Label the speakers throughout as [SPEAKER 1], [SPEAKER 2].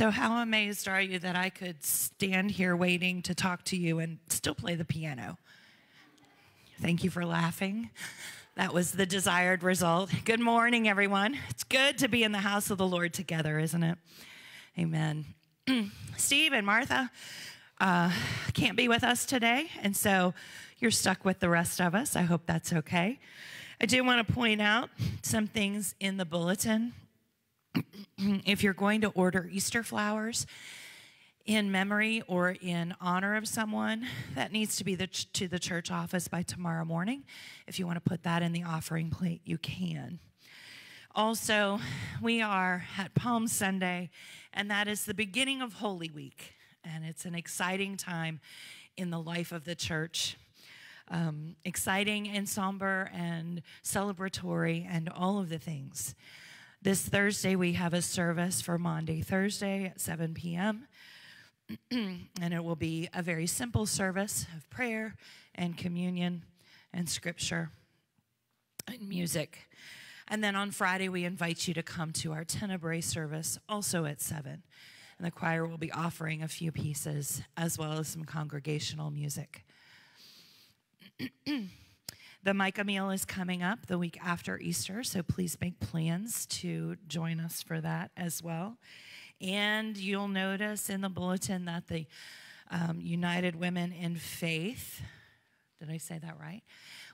[SPEAKER 1] So, how amazed are you that I could stand here waiting to talk to you and still play the piano? Thank you for laughing. That was the desired result. Good morning, everyone. It's good to be in the house of the Lord together, isn't it? Amen. Steve and Martha uh, can't be with us today, and so you're stuck with the rest of us. I hope that's okay. I do want to point out some things in the bulletin. if you're going to order Easter flowers in memory or in honor of someone, that needs to be the ch- to the church office by tomorrow morning. If you want to put that in the offering plate, you can. Also, we are at Palm Sunday, and that is the beginning of Holy Week, and it's an exciting time in the life of the church um, exciting and somber and celebratory and all of the things. This Thursday, we have a service for Maundy Thursday at 7 p.m. and it will be a very simple service of prayer and communion and scripture and music. And then on Friday, we invite you to come to our Tenebrae service, also at 7. And the choir will be offering a few pieces as well as some congregational music. the Micah meal is coming up the week after Easter, so please make plans to join us for that as well. And you'll notice in the bulletin that the um, United Women in Faith, did I say that right?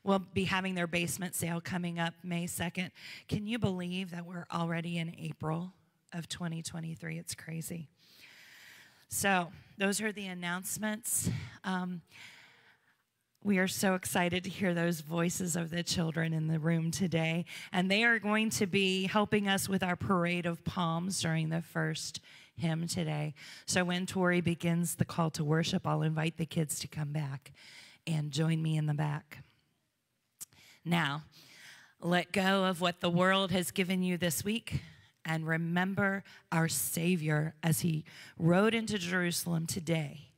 [SPEAKER 1] Will be having their basement sale coming up May 2nd. Can you believe that we're already in April of 2023? It's crazy. So, those are the announcements. Um, we are so excited to hear those voices of the children in the room today. And they are going to be helping us with our parade of palms during the first hymn today. So when Tori begins the call to worship, I'll invite the kids to come back and join me in the back. Now, let go of what the world has given you this week and remember our Savior as he rode into Jerusalem today,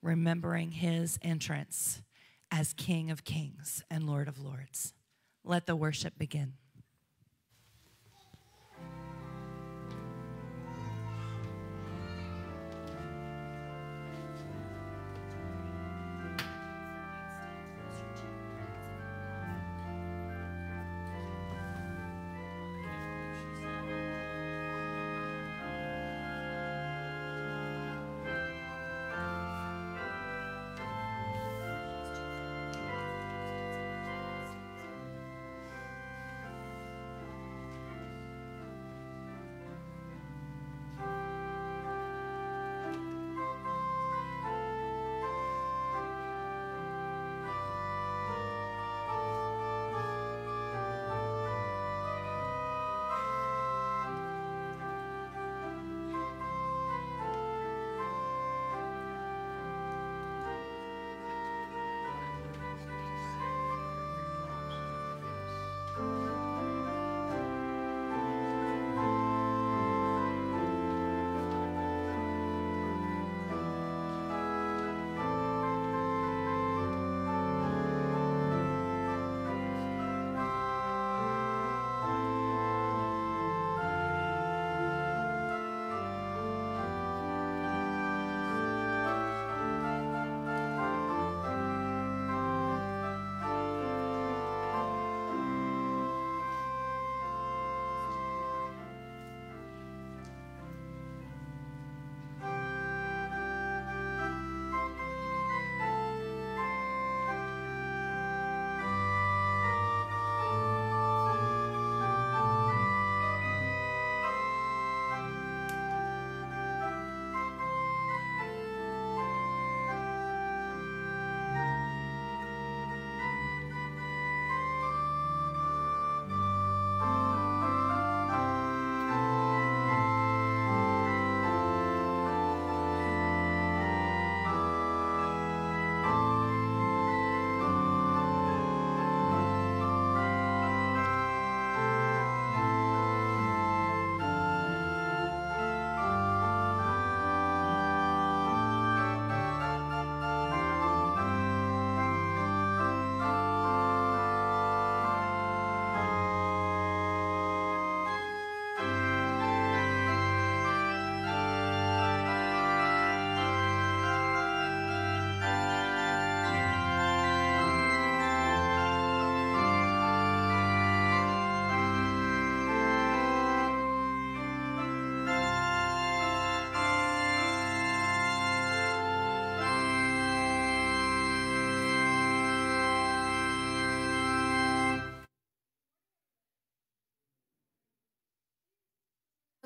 [SPEAKER 1] remembering his entrance as King of Kings and Lord of Lords. Let the worship begin.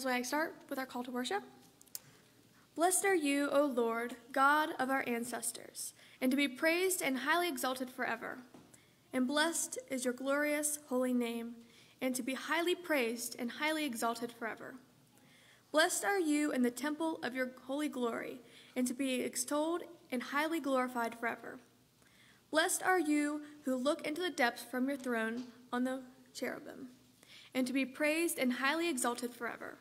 [SPEAKER 2] So I start with our call to worship. Blessed are you, O Lord, God of our ancestors, and to be praised and highly exalted forever. And blessed is your glorious holy name, and to be highly praised and highly exalted forever. Blessed are you in the temple of your holy glory, and to be extolled and highly glorified forever. Blessed are you who look into the depths from your throne on the cherubim, and to be praised and highly exalted forever.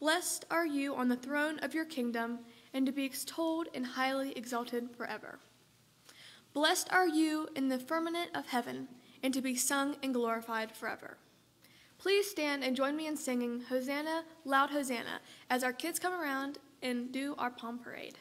[SPEAKER 2] Blessed are you on the throne of your kingdom, and to be extolled and highly exalted forever. Blessed are you in the firmament of heaven, and to be sung and glorified forever. Please stand and join me in singing Hosanna, Loud Hosanna, as our kids come around and do our palm parade.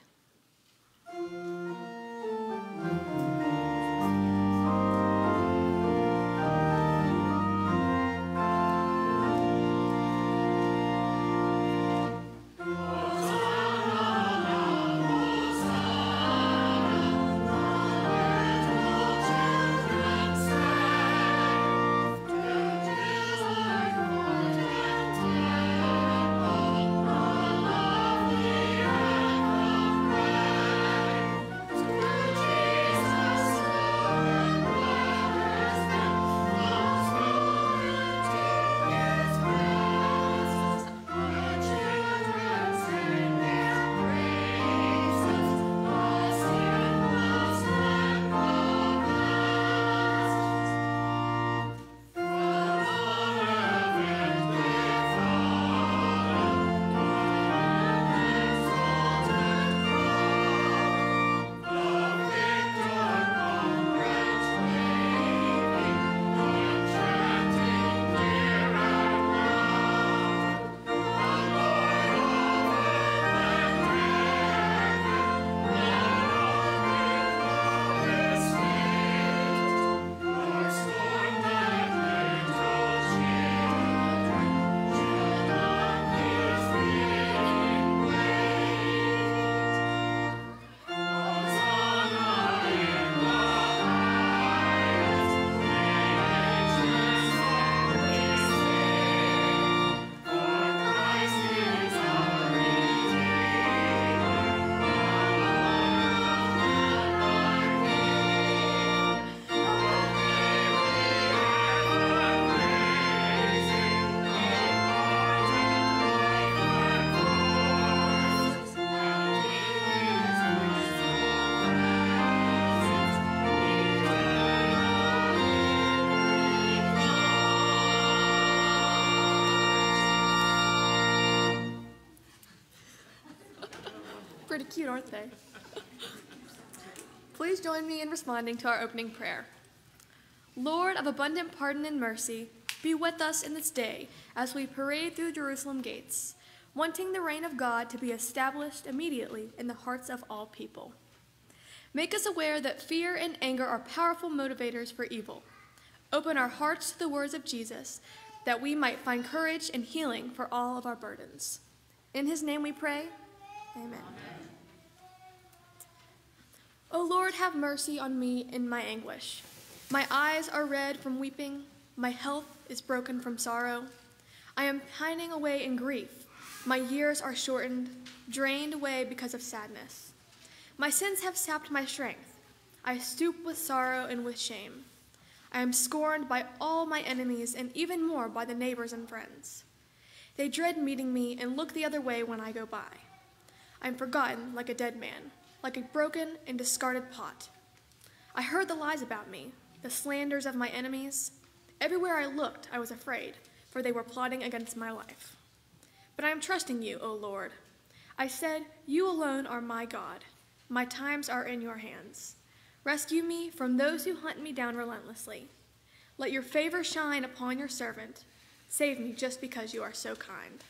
[SPEAKER 2] Cute, aren't they? Please join me in responding to our opening prayer. Lord of abundant pardon and mercy, be with us in this day as we parade through Jerusalem gates, wanting the reign of God to be established immediately in the hearts of all people. Make us aware that fear and anger are powerful motivators for evil. Open our hearts to the words of Jesus that we might find courage and healing for all of our burdens. In his name we pray. Amen. O Lord, have mercy on me in my anguish. My eyes are red from weeping, my health is broken from sorrow. I am pining away in grief. My years are shortened, drained away because of sadness. My sins have sapped my strength. I stoop with sorrow and with shame. I am scorned by all my enemies and even more by the neighbors and friends. They dread meeting me and look the other way when I go by. I am forgotten like a dead man, like a broken and discarded pot. I heard the lies about me, the slanders of my enemies. Everywhere I looked, I was afraid, for they were plotting against my life. But I am trusting you, O Lord. I said, You alone are my God. My times are in your hands. Rescue me from those who hunt me down relentlessly. Let your favor shine upon your servant. Save me just because you are so kind.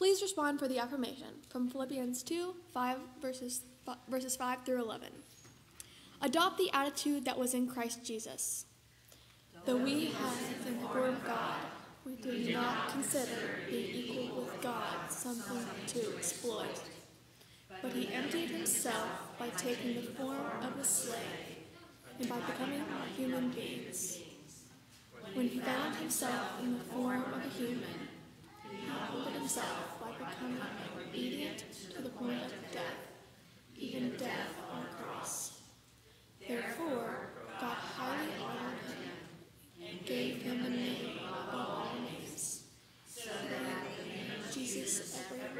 [SPEAKER 2] Please respond for the affirmation from Philippians 2 5 verses, verses 5 through 11. Adopt the attitude that was in Christ Jesus. Though we have the form of God, we do not consider being equal with God something to exploit. But he emptied himself by taking the form of a slave and by becoming human beings. When he found himself in the form of a human, humbled himself by becoming obedient to the point of death, even death on a cross. Therefore, God highly honored him and gave him a name above all names, so that Jesus every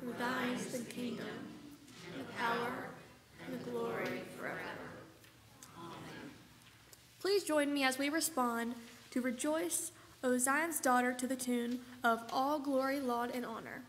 [SPEAKER 2] For thine is the kingdom, and the power, and the glory forever. Amen. Please join me as we respond to Rejoice, O Zion's daughter, to the tune of All Glory, Laud, and Honor.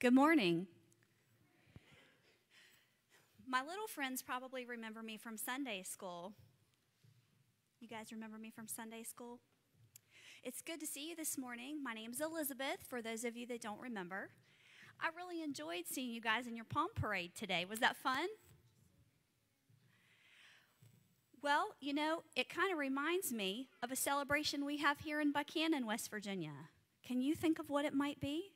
[SPEAKER 3] Good morning. My little friends probably remember me from Sunday school. You guys remember me from Sunday school? It's good to see you this morning. My name's Elizabeth, for those of you that don't remember. I really enjoyed seeing you guys in your palm parade today. Was that fun? Well, you know, it kind of reminds me of a celebration we have here in Buckhannon, West Virginia. Can you think of what it might be?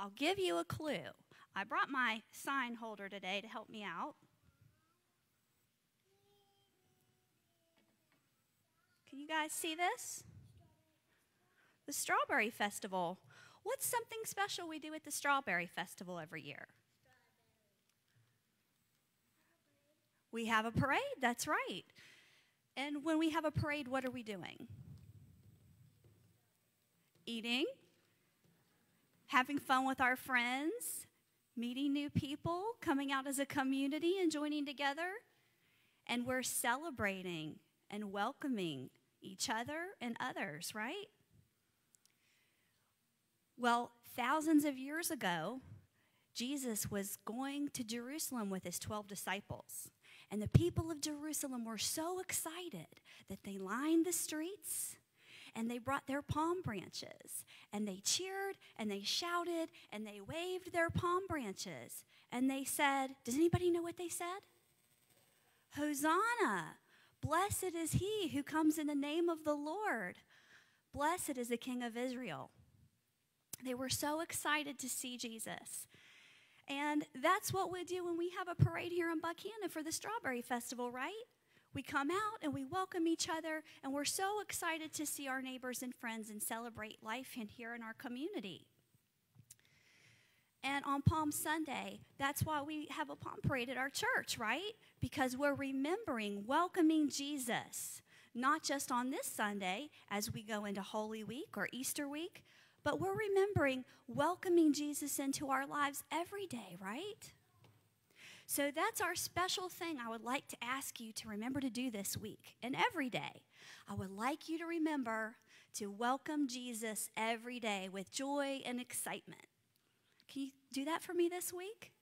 [SPEAKER 3] I'll give you a clue. I brought my sign holder today to help me out. Can you guys see this? The Strawberry Festival. What's something special we do at the Strawberry Festival every year? We have a parade, that's right. And when we have a parade, what are we doing? Eating, having fun with our friends, meeting new people, coming out as a community and joining together. And we're celebrating and welcoming each other and others, right? Well, thousands of years ago, Jesus was going to Jerusalem with his 12 disciples. And the people of Jerusalem were so excited that they lined the streets and they brought their palm branches and they cheered and they shouted and they waved their palm branches and they said, Does anybody know what they said? Hosanna! Blessed is he who comes in the name of the Lord. Blessed is the King of Israel. They were so excited to see Jesus. And that's what we do when we have a parade here in Buckhannon for the Strawberry Festival, right? We come out and we welcome each other, and we're so excited to see our neighbors and friends and celebrate life in here in our community. And on Palm Sunday, that's why we have a palm parade at our church, right? Because we're remembering welcoming Jesus, not just on this Sunday as we go into Holy Week or Easter week, but we're remembering welcoming Jesus into our lives every day, right? So that's our special thing I would like to ask you to remember to do this week and every day. I would like you to remember to welcome Jesus every day with joy and excitement. Can you do that for me this week?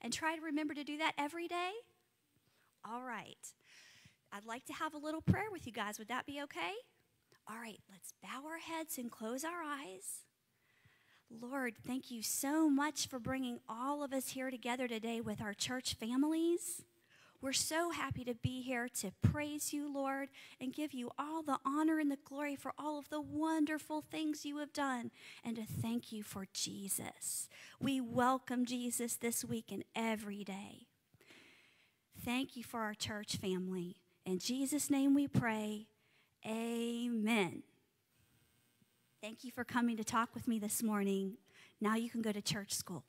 [SPEAKER 3] And try to remember to do that every day? All right. I'd like to have a little prayer with you guys. Would that be okay? All right, let's bow our heads and close our eyes. Lord, thank you so much for bringing all of us here together today with our church families. We're so happy to be here to praise you, Lord, and give you all the honor and the glory for all of the wonderful things you have done, and to thank you for Jesus. We welcome Jesus this week and every day. Thank you for our church family. In Jesus' name we pray. Amen. Thank you for coming to talk with me this morning. Now you can go to church school.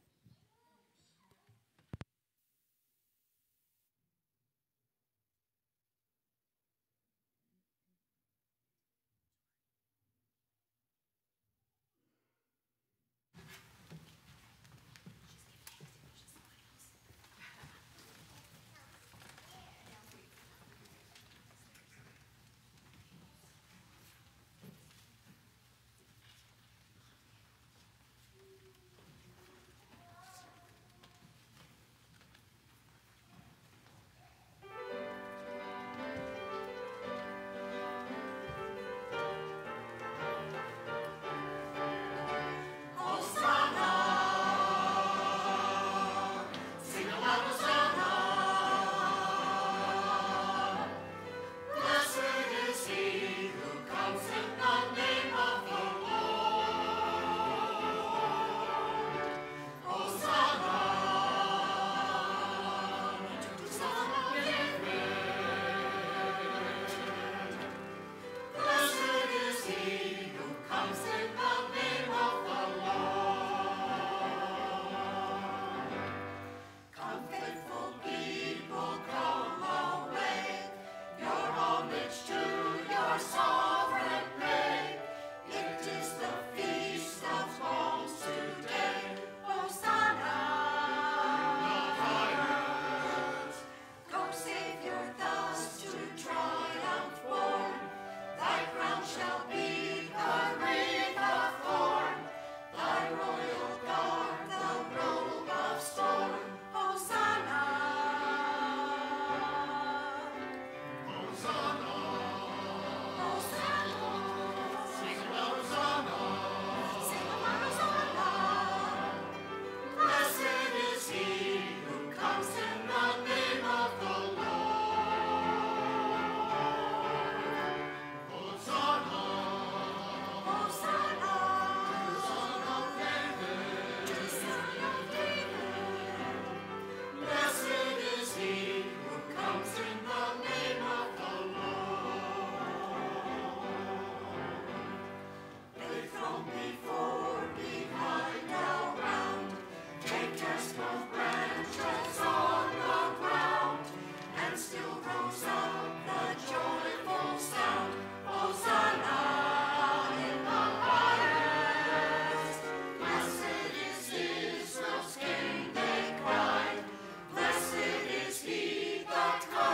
[SPEAKER 3] Hot.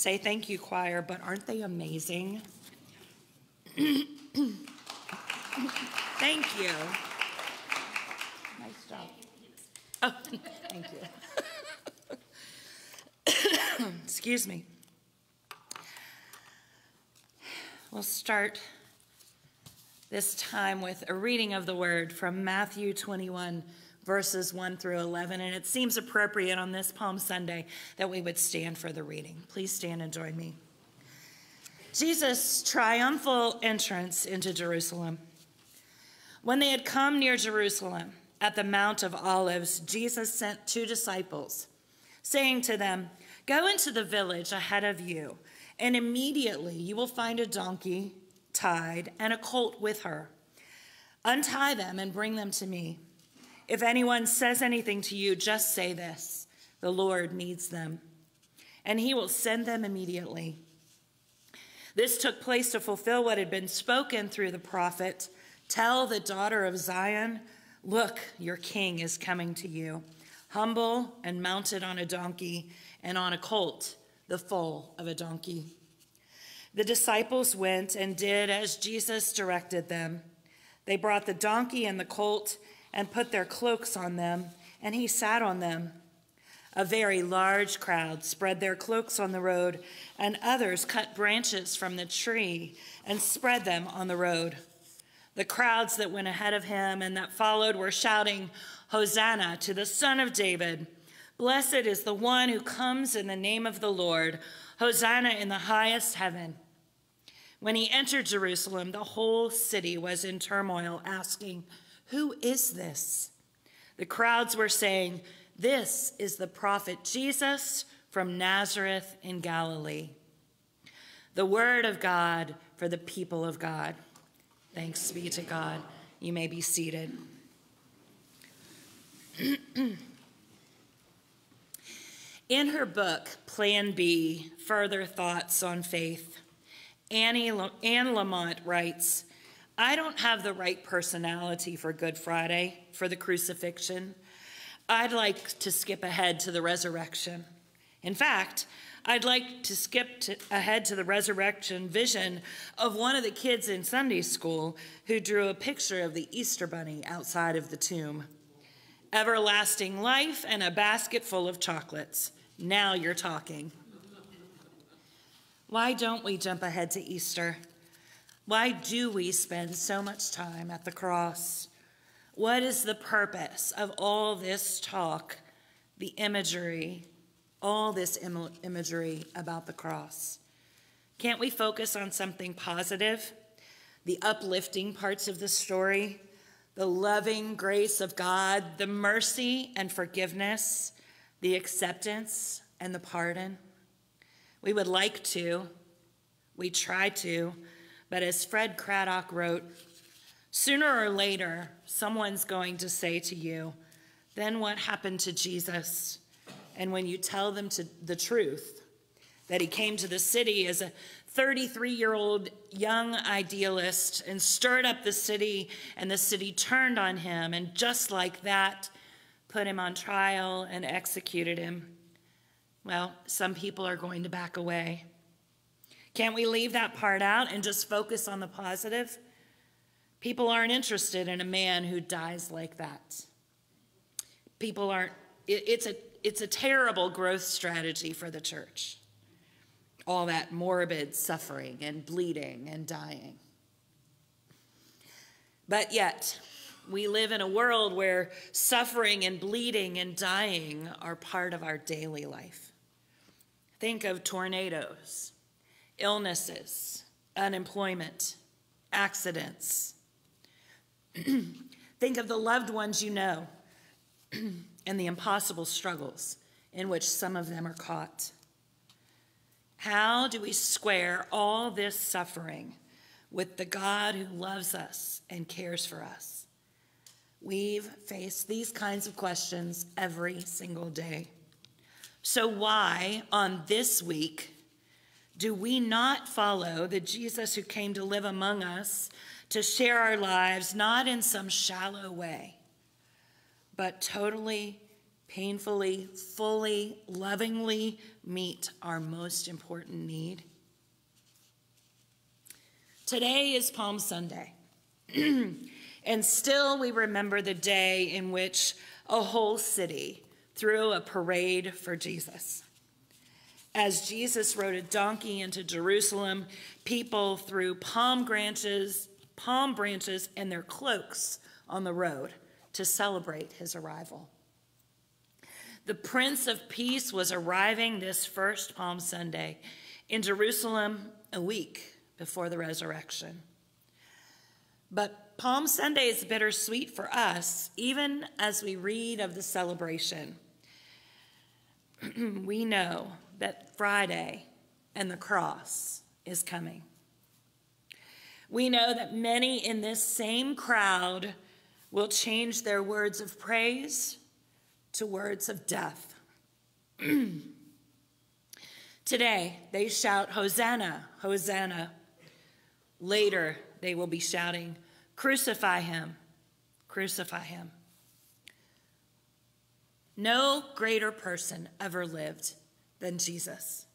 [SPEAKER 1] Say thank you, choir, but aren't they amazing? thank you. Nice job. Oh, thank you. Excuse me. We'll start this time with a reading of the word from Matthew 21, verses 1 through 11. And it seems appropriate on this Palm Sunday that we would stand for the reading. Please stand and join me. Jesus' triumphal entrance into Jerusalem. When they had come near Jerusalem at the Mount of Olives, Jesus sent two disciples, saying to them, Go into the village ahead of you, and immediately you will find a donkey tied and a colt with her. Untie them and bring them to me. If anyone says anything to you, just say this The Lord needs them, and he will send them immediately. This took place to fulfill what had been spoken through the prophet Tell the daughter of Zion, Look, your king is coming to you, humble and mounted on a donkey, and on a colt, the foal of a donkey. The disciples went and did as Jesus directed them. They brought the donkey and the colt and put their cloaks on them, and he sat on them. A very large crowd spread their cloaks on the road, and others cut branches from the tree and spread them on the road. The crowds that went ahead of him and that followed were shouting, Hosanna to the Son of David! Blessed is the one who comes in the name of the Lord! Hosanna in the highest heaven! When he entered Jerusalem, the whole city was in turmoil, asking, who is this? The crowds were saying, This is the prophet Jesus from Nazareth in Galilee. The word of God for the people of God. Thanks be to God. You may be seated. In her book, Plan B Further Thoughts on Faith, Annie, Anne Lamott writes I don't have the right personality for Good Friday, for the crucifixion. I'd like to skip ahead to the resurrection. In fact, I'd like to skip to, ahead to the resurrection vision of one of the kids in Sunday school who drew a picture of the Easter bunny outside of the tomb. Everlasting life and a basket full of chocolates. Now you're talking. Why don't we jump ahead to Easter? Why do we spend so much time at the cross? What is the purpose of all this talk, the imagery, all this Im- imagery about the cross? Can't we focus on something positive? The uplifting parts of the story, the loving grace of God, the mercy and forgiveness, the acceptance and the pardon? We would like to, we try to, but as Fred Craddock wrote, sooner or later, someone's going to say to you, then what happened to Jesus? And when you tell them to, the truth, that he came to the city as a 33 year old young idealist and stirred up the city, and the city turned on him, and just like that, put him on trial and executed him. Well, some people are going to back away. Can't we leave that part out and just focus on the positive? People aren't interested in a man who dies like that. People aren't, it, it's, a, it's a terrible growth strategy for the church. All that morbid suffering and bleeding and dying. But yet, we live in a world where suffering and bleeding and dying are part of our daily life. Think of tornadoes illnesses, unemployment, accidents. Think of the loved ones you know and the impossible struggles in which some of them are caught. How do we square all this suffering with the God who loves us and cares for us? We've faced these kinds of questions every single day. So, why on this week do we not follow the Jesus who came to live among us, to share our lives, not in some shallow way, but totally painfully, fully, lovingly meet our most important need? Today is Palm Sunday. and still we remember the day in which a whole city threw a parade for Jesus. As Jesus rode a donkey into Jerusalem, people threw palm branches, palm branches and their cloaks on the road to celebrate his arrival. The Prince of Peace was arriving this first Palm Sunday in Jerusalem a week before the resurrection. But Palm Sunday is bittersweet for us, even as we read of the celebration. we know that Friday and the cross is coming. We know that many in this same crowd will change their words of praise to words of death. Today, they shout, Hosanna, Hosanna. Later, they will be shouting, Crucify him, crucify him. No greater person ever lived than Jesus.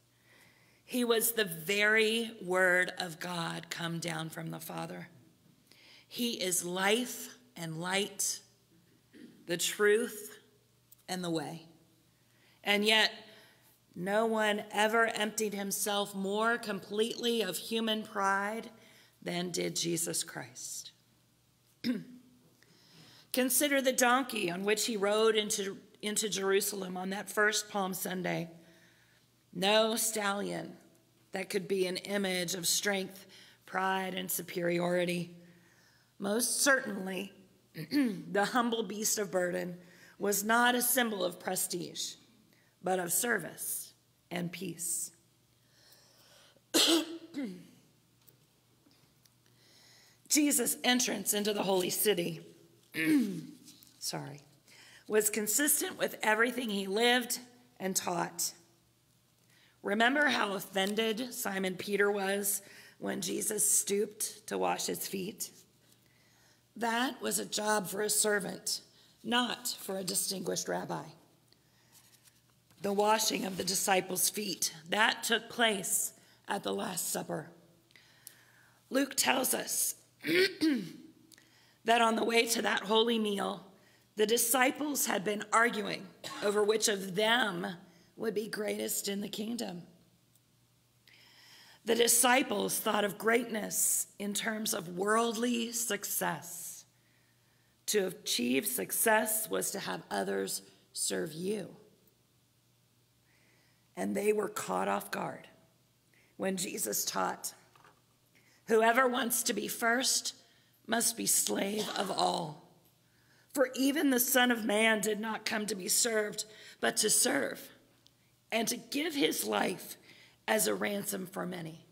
[SPEAKER 1] He was the very word of God come down from the Father. He is life and light, the truth and the way. And yet, no one ever emptied himself more completely of human pride than did Jesus Christ. Consider the donkey on which he rode into, into Jerusalem on that first Palm Sunday. No stallion that could be an image of strength, pride, and superiority. Most certainly, the humble beast of burden was not a symbol of prestige, but of service and peace. Jesus' entrance into the holy city, sorry, was consistent with everything he lived and taught. Remember how offended Simon Peter was when Jesus stooped to wash his feet? That was a job for a servant, not for a distinguished rabbi. The washing of the disciples' feet, that took place at the Last Supper. Luke tells us that on the way to that holy meal, the disciples had been arguing over which of them would be greatest in the kingdom. The disciples thought of greatness in terms of worldly success. To achieve success was to have others serve you. And they were caught off guard when Jesus taught Whoever wants to be first must be slave of all. For even the Son of Man did not come to be served, but to serve and to give his life as a ransom for many.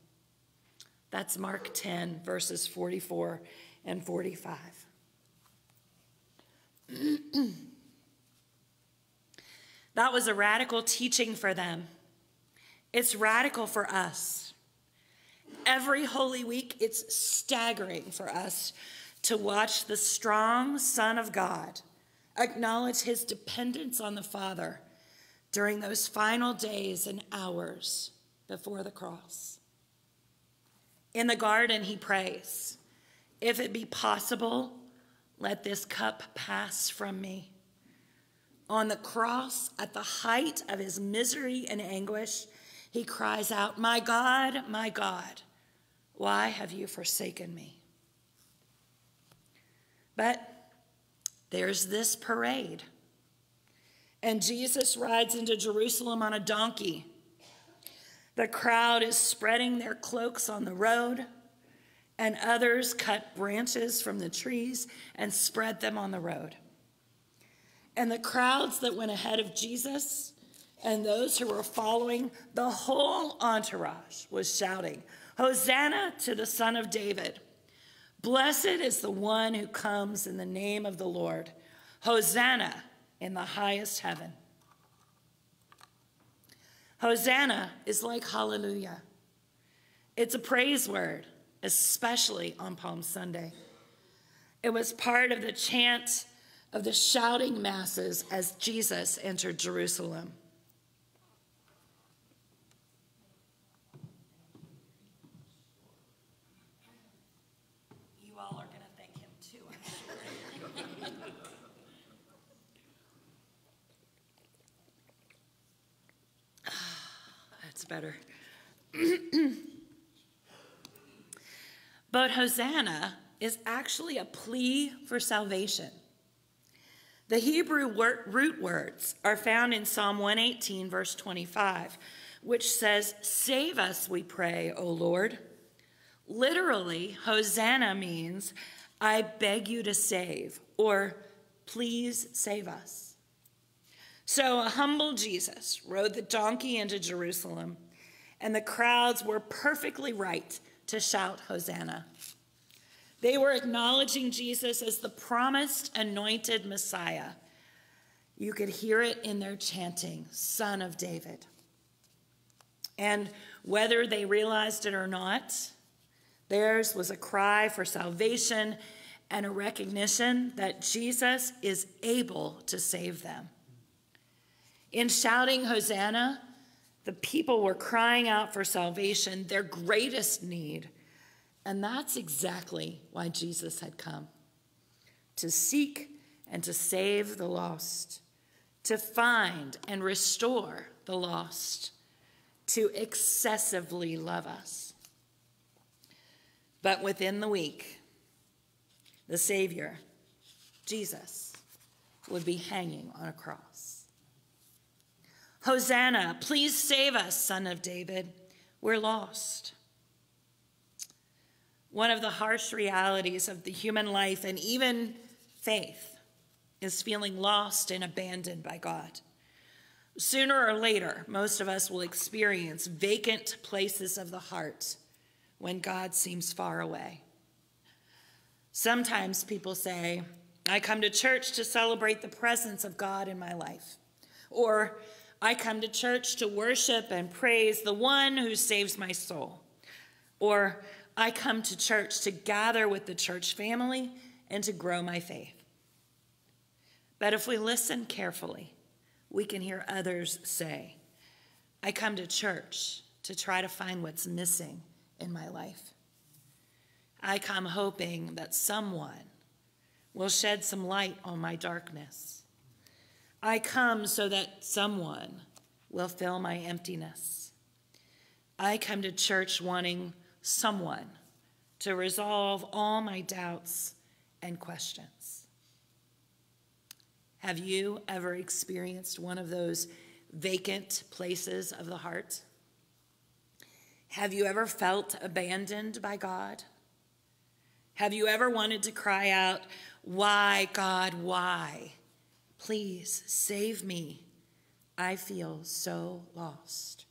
[SPEAKER 1] That's Mark 10, verses 44 and 45. that was a radical teaching for them. It's radical for us. Every Holy Week, it's staggering for us to watch the strong Son of God acknowledge his dependence on the Father during those final days and hours before the cross. In the garden, he prays, If it be possible, let this cup pass from me. On the cross, at the height of his misery and anguish, he cries out, My God, my God, why have you forsaken me? But there's this parade and Jesus rides into Jerusalem on a donkey. The crowd is spreading their cloaks on the road, and others cut branches from the trees and spread them on the road. And the crowds that went ahead of Jesus and those who were following, the whole entourage was shouting, Hosanna to the Son of David. Blessed is the one who comes in the name of the Lord. Hosanna in the highest heaven. Hosanna is like hallelujah. It's a praise word, especially on Palm Sunday. It was part of the chant of the shouting masses as Jesus entered Jerusalem. You all are going to thank him too, I'm sure. That's better. but Hosanna is actually a plea for salvation. The Hebrew root words are found in Psalm 118, verse 25, which says, Save us, we pray, O Lord. Literally, Hosanna means, I beg you to save, or please save us. So a humble Jesus rode the donkey into Jerusalem, and the crowds were perfectly right to shout Hosanna. They were acknowledging Jesus as the promised anointed Messiah. You could hear it in their chanting, Son of David. And whether they realized it or not, theirs was a cry for salvation and a recognition that Jesus is able to save them. In shouting Hosanna, the people were crying out for salvation, their greatest need and that's exactly why Jesus had come to seek and to save the lost, to find and restore the lost, to excessively love us. But within the week, the Savior, Jesus, would be hanging on a cross. Hosanna, please save us, Son of David. We're lost. One of the harsh realities of the human life and even faith is feeling lost and abandoned by God. Sooner or later, most of us will experience vacant places of the heart when God seems far away. Sometimes people say, I come to church to celebrate the presence of God in my life. Or, I come to church to worship and praise the one who saves my soul. Or, I come to church to gather with the church family and to grow my faith. But if we listen carefully, we can hear others say, I come to church to try to find what's missing in my life. I come hoping that someone will shed some light on my darkness. I come so that someone will fill my emptiness. I come to church wanting someone to resolve all my doubts and questions. Have you ever experienced one of those vacant places of the heart? Have you ever felt abandoned by God? Have you ever wanted to cry out, Why, God, why? Please save me. I feel so lost.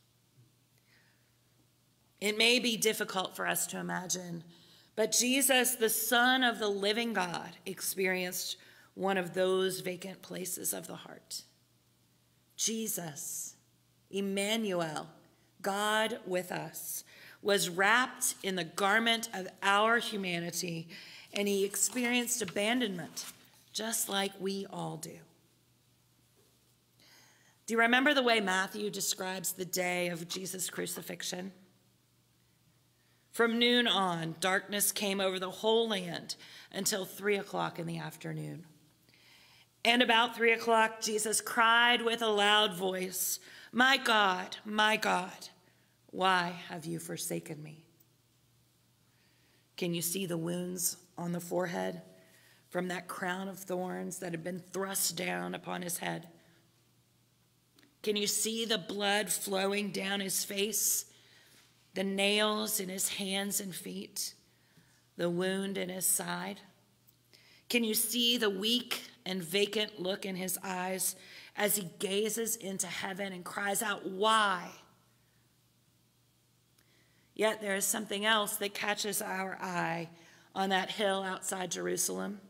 [SPEAKER 1] It may be difficult for us to imagine, but Jesus, the Son of the living God, experienced one of those vacant places of the heart. Jesus, Emmanuel, God with us, was wrapped in the garment of our humanity, and he experienced abandonment just like we all do. You remember the way Matthew describes the day of Jesus' crucifixion? From noon on, darkness came over the whole land until three o'clock in the afternoon. And about three o'clock, Jesus cried with a loud voice, My God, my God, why have you forsaken me? Can you see the wounds on the forehead from that crown of thorns that had been thrust down upon his head? Can you see the blood flowing down his face? the nails in his hands and feet, the wound in his side? Can you see the weak and vacant look in his eyes as he gazes into heaven and cries out, Why? Yet there is something else that catches our eye on that hill outside Jerusalem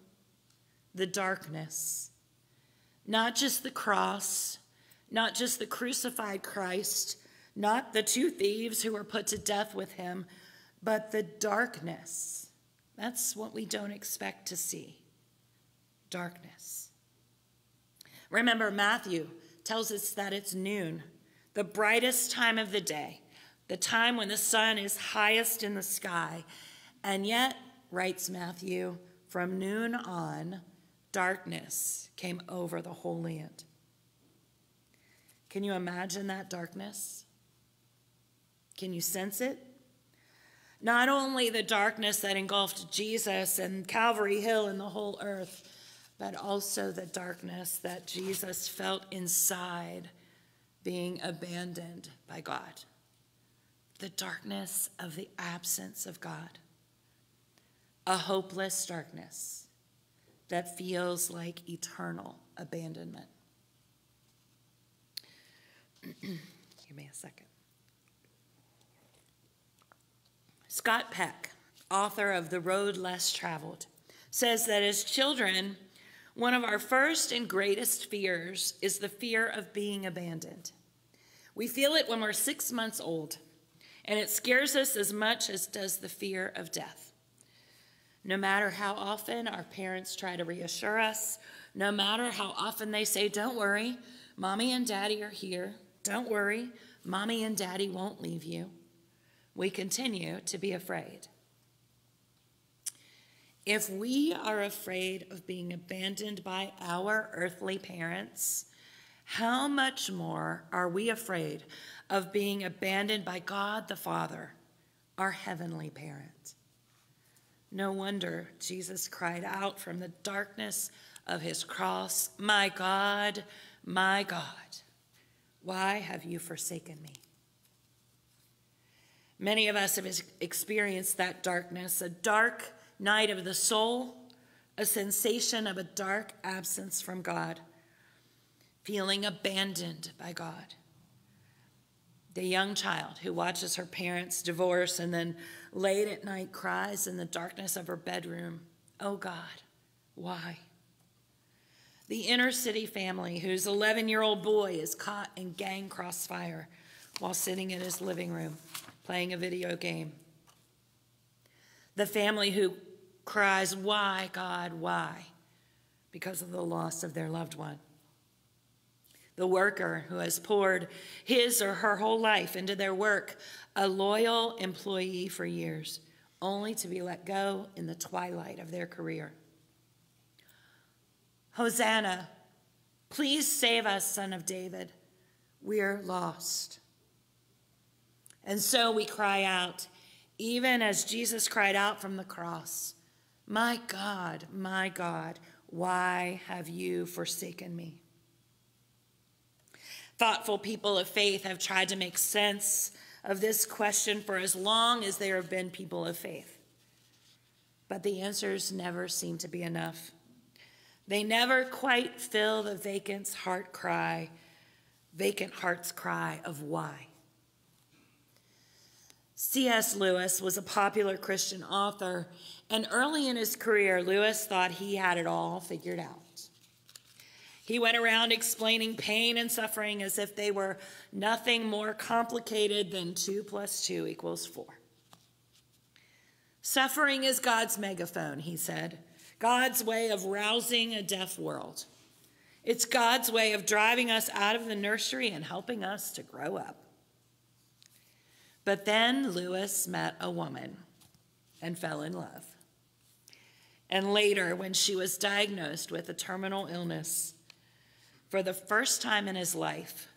[SPEAKER 1] the darkness. Not just the cross, not just the crucified Christ, not the two thieves who were put to death with him, but the darkness. That's what we don't expect to see darkness. Remember, Matthew tells us that it's noon, the brightest time of the day, the time when the sun is highest in the sky. And yet, writes Matthew, from noon on, darkness came over the whole land. Can you imagine that darkness? Can you sense it? Not only the darkness that engulfed Jesus and Calvary Hill and the whole earth, but also the darkness that Jesus felt inside being abandoned by God. The darkness of the absence of God. A hopeless darkness that feels like eternal abandonment. Give me a second. Scott Peck, author of The Road Less Traveled, says that as children, one of our first and greatest fears is the fear of being abandoned. We feel it when we're six months old, and it scares us as much as does the fear of death. No matter how often our parents try to reassure us, no matter how often they say, Don't worry, mommy and daddy are here. Don't worry, mommy and daddy won't leave you. We continue to be afraid. If we are afraid of being abandoned by our earthly parents, how much more are we afraid of being abandoned by God the Father, our heavenly parent? No wonder Jesus cried out from the darkness of his cross, My God, my God, why have you forsaken me? Many of us have experienced that darkness, a dark night of the soul, a sensation of a dark absence from God, feeling abandoned by God. The young child who watches her parents divorce and then late at night cries in the darkness of her bedroom, Oh God, why? The inner city family whose 11 year old boy is caught in gang crossfire while sitting in his living room playing a video game. The family who cries, Why, God, why? because of the loss of their loved one. The worker who has poured his or her whole life into their work, a loyal employee for years, only to be let go in the twilight of their career. Hosanna, please save us, son of David. We're lost. And so we cry out, even as Jesus cried out from the cross, My God, my God, why have you forsaken me? Thoughtful people of faith have tried to make sense of this question for as long as there have been people of faith. But the answers never seem to be enough. They never quite fill the vacant heart cry, vacant heart's cry of why. C.S. Lewis was a popular Christian author, and early in his career, Lewis thought he had it all figured out. He went around explaining pain and suffering as if they were nothing more complicated than 2 plus 2 equals 4. Suffering is God's megaphone, he said, God's way of rousing a deaf world. It's God's way of driving us out of the nursery and helping us to grow up. But then Lewis met a woman and fell in love. And later, when she was diagnosed with a terminal illness, for the first time in his life,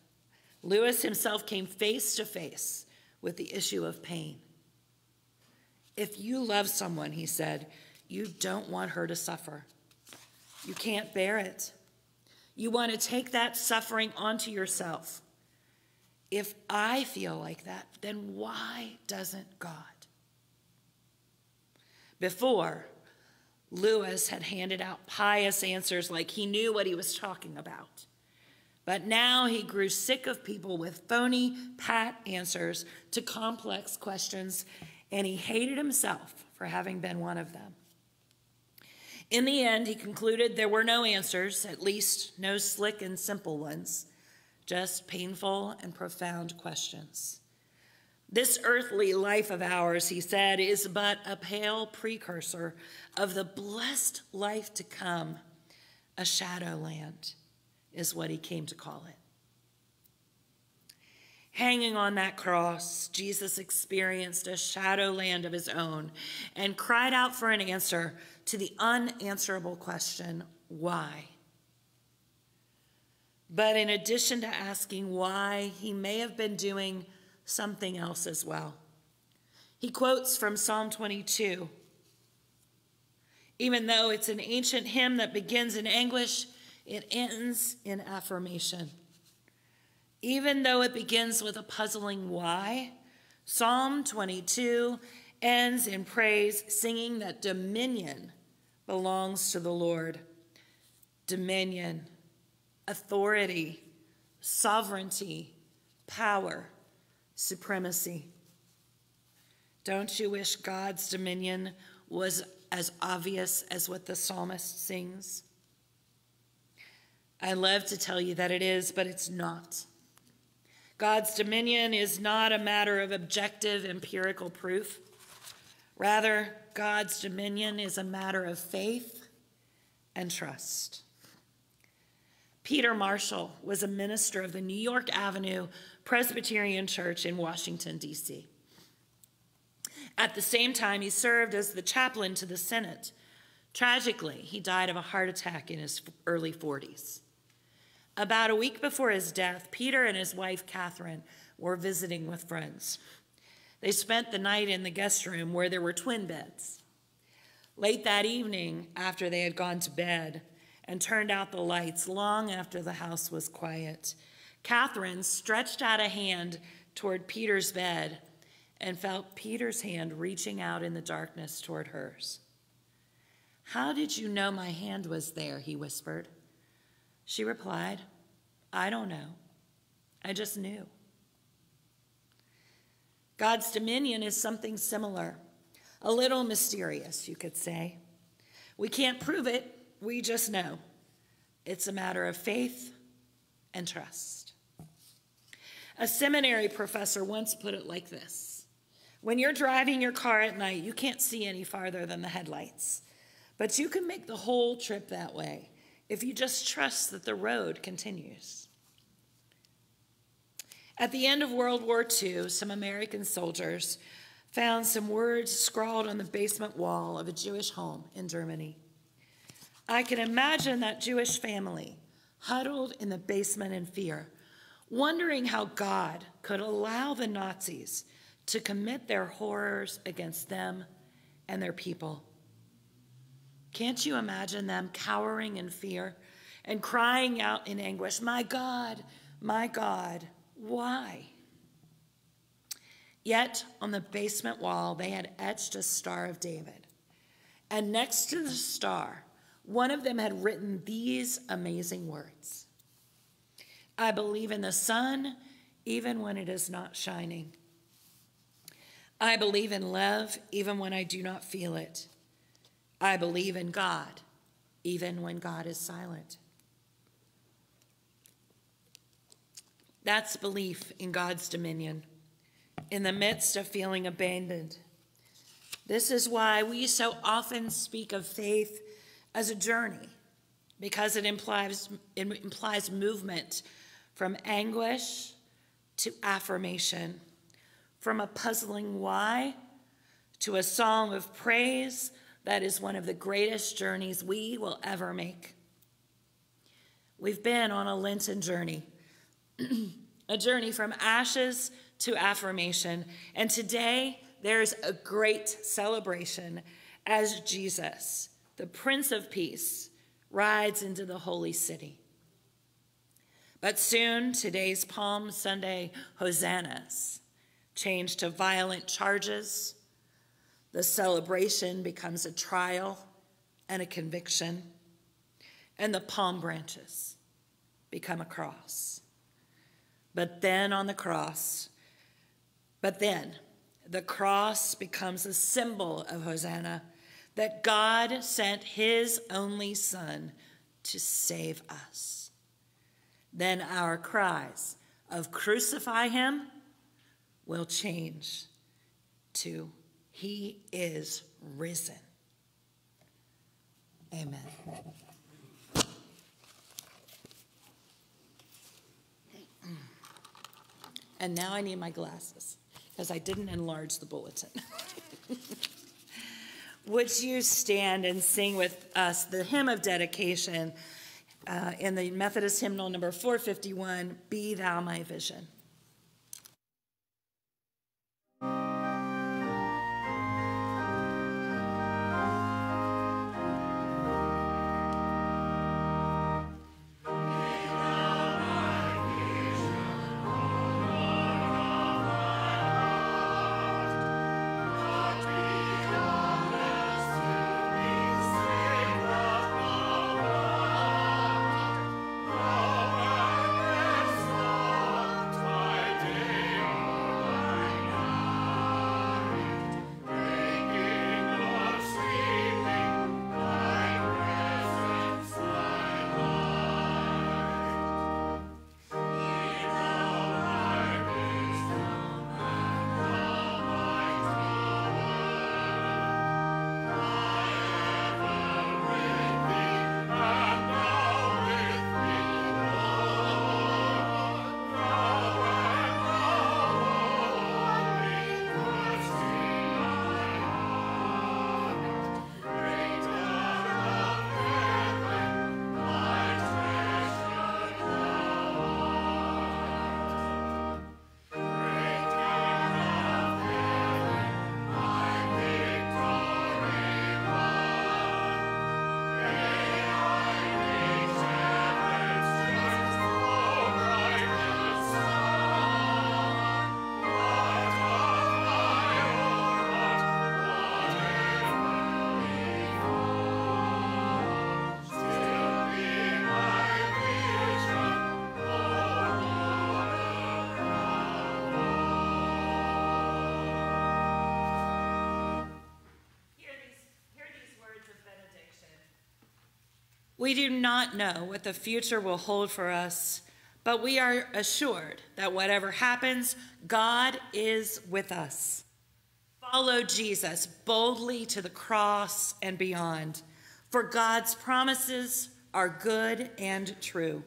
[SPEAKER 1] Lewis himself came face to face with the issue of pain. If you love someone, he said, you don't want her to suffer. You can't bear it. You want to take that suffering onto yourself. If I feel like that, then why doesn't God? Before, Lewis had handed out pious answers like he knew what he was talking about. But now he grew sick of people with phony, pat answers to complex questions, and he hated himself for having been one of them. In the end, he concluded there were no answers, at least no slick and simple ones just painful and profound questions. This earthly life of ours, he said, is but a pale precursor of the blessed life to come, a shadow land. is what he came to call it. Hanging on that cross, Jesus experienced a shadowland of his own and cried out for an answer to the unanswerable question why? But in addition to asking why, he may have been doing something else as well. He quotes from Psalm 22. Even though it's an ancient hymn that begins in anguish, it ends in affirmation. Even though it begins with a puzzling why, Psalm 22 ends in praise, singing that dominion belongs to the Lord. Dominion, authority, sovereignty, power, supremacy. Don't you wish God's dominion was as obvious as what the psalmist sings? I love to tell you that it is, but it's not. God's dominion is not a matter of objective empirical proof. Rather, God's dominion is a matter of faith and trust. Peter Marshall was a minister of the New York Avenue Presbyterian Church in Washington, D.C. At the same time, he served as the chaplain to the Senate. Tragically, he died of a heart attack in his early 40s. About a week before his death, Peter and his wife, Catherine, were visiting with friends. They spent the night in the guest room where there were twin beds. Late that evening, after they had gone to bed and turned out the lights long after the house was quiet, Catherine stretched out a hand toward Peter's bed and felt Peter's hand reaching out in the darkness toward hers. How did you know my hand was there? He whispered. She replied, I don't know. I just knew. God's dominion is something similar, a little mysterious, you could say. We can't prove it, we just know. It's a matter of faith and trust. A seminary professor once put it like this When you're driving your car at night, you can't see any farther than the headlights, but you can make the whole trip that way if you just trust that the road continues. At the end of World War II, some American soldiers found some words scrawled on the basement wall of a Jewish home in Germany. I can imagine that Jewish family huddled in the basement in fear, wondering how God could allow the Nazis to commit their horrors against them and their people. Can't you imagine them cowering in fear and crying out in anguish, My God, my God, why? Yet on the basement wall, they had etched a Star of David. And next to the star, one of them had written these amazing words I believe in the sun even when it is not shining. I believe in love even when I do not feel it. I believe in God, even when God is silent. That's belief in God's dominion in the midst of feeling abandoned. This is why we so often speak of faith as a journey, because it implies, it implies movement from anguish to affirmation, from a puzzling why to a song of praise that is one of the greatest journeys we will ever make. We've been on a Lenten journey, a journey from ashes to affirmation. And today, there's a great celebration as Jesus, the Prince of Peace, rides into the holy city. But soon, today's Palm Sunday hosannas change to violent charges the celebration becomes a trial and a conviction, and the palm branches become a cross. But then on the cross, but then the cross becomes a symbol of Hosanna that God sent his only Son to save us. Then our cries of crucify him will change to he is risen. Amen. And now I need my glasses because I didn't enlarge the bulletin. Would you stand and sing with us the hymn of dedication uh, in the Methodist hymnal number 451 Be Thou My Vision? We do not know what the future will hold for us, but we are assured that whatever happens, God is with us. Follow Jesus boldly to the cross and beyond, for God's promises are good and true.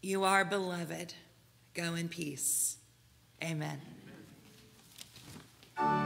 [SPEAKER 1] You are beloved. Go in peace. Amen. Amen.